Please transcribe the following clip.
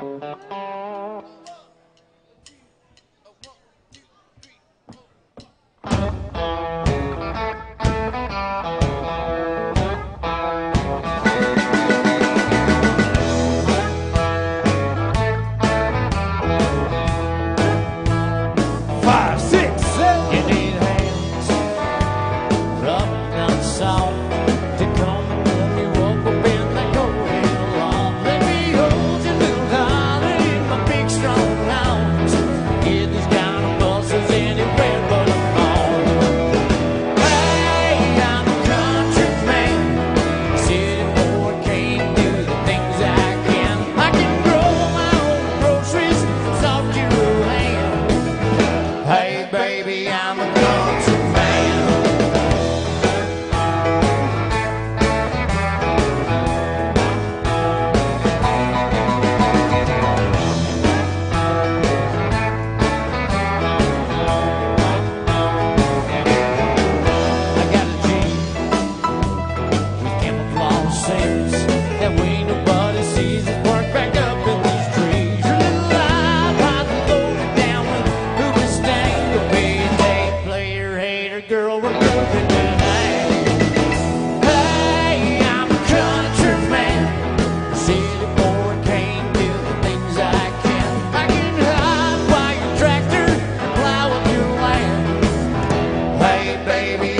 Five, six, seven. You need hands from down south. baby.